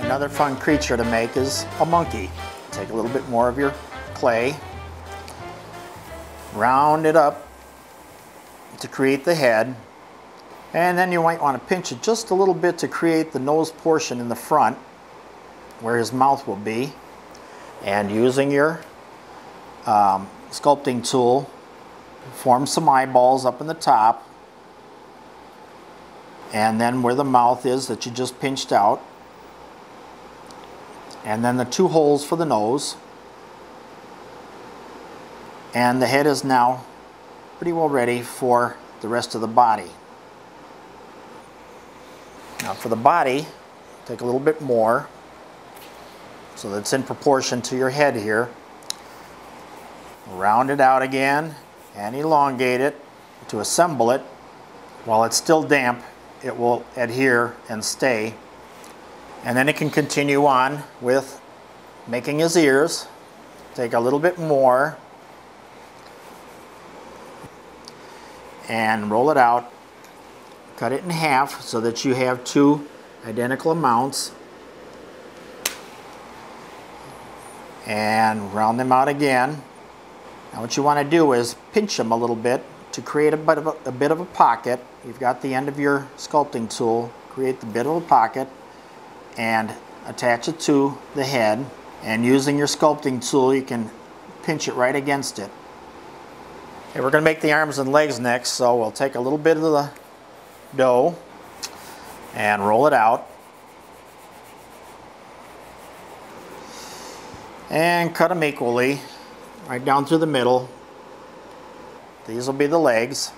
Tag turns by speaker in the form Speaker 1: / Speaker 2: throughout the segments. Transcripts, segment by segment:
Speaker 1: Another fun creature to make is a monkey. Take a little bit more of your clay, round it up to create the head, and then you might want to pinch it just a little bit to create the nose portion in the front where his mouth will be. And using your um, sculpting tool, form some eyeballs up in the top and then where the mouth is that you just pinched out and then the two holes for the nose and the head is now pretty well ready for the rest of the body. Now for the body, take a little bit more so that's in proportion to your head here. Round it out again and elongate it to assemble it. While it's still damp, it will adhere and stay. And then it can continue on with making his ears. Take a little bit more and roll it out. Cut it in half so that you have two identical amounts. And round them out again. Now what you want to do is pinch them a little bit to create a bit, of a, a bit of a pocket. You've got the end of your sculpting tool, create the bit of a pocket and attach it to the head. And using your sculpting tool, you can pinch it right against it. Okay, we're going to make the arms and legs next, so we'll take a little bit of the dough and roll it out. And cut them equally, right down through the middle. These will be the legs.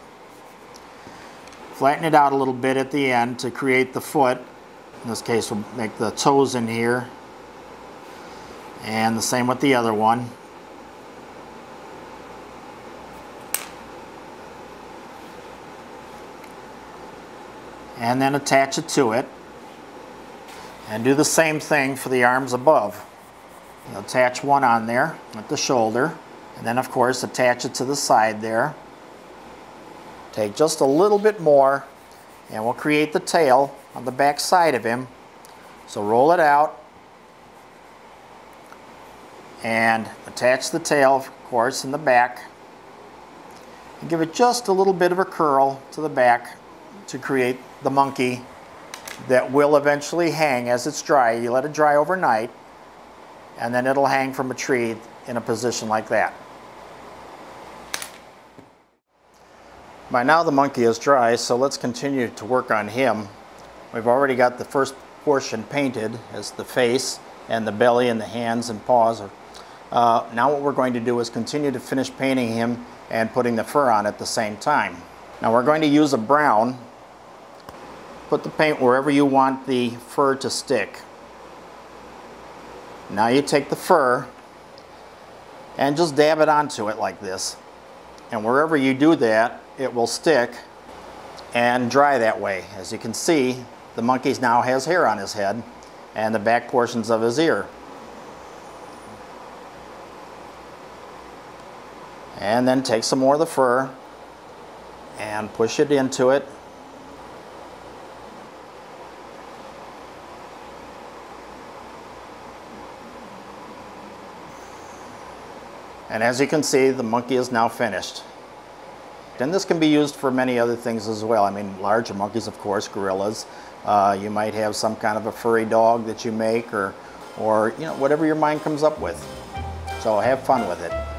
Speaker 1: Flatten it out a little bit at the end to create the foot. In this case, we'll make the toes in here. And the same with the other one. and then attach it to it and do the same thing for the arms above. You attach one on there at the shoulder and then of course attach it to the side there. Take just a little bit more and we'll create the tail on the back side of him. So roll it out and attach the tail of course in the back and give it just a little bit of a curl to the back to create the monkey that will eventually hang as it's dry. You let it dry overnight and then it'll hang from a tree in a position like that. By now the monkey is dry, so let's continue to work on him. We've already got the first portion painted as the face and the belly and the hands and paws. Uh, now what we're going to do is continue to finish painting him and putting the fur on at the same time. Now we're going to use a brown Put the paint wherever you want the fur to stick. Now you take the fur and just dab it onto it like this. And wherever you do that, it will stick and dry that way. As you can see, the monkey now has hair on his head and the back portions of his ear. And then take some more of the fur and push it into it And as you can see, the monkey is now finished. And this can be used for many other things as well. I mean, larger monkeys, of course, gorillas. Uh, you might have some kind of a furry dog that you make or, or, you know, whatever your mind comes up with. So have fun with it.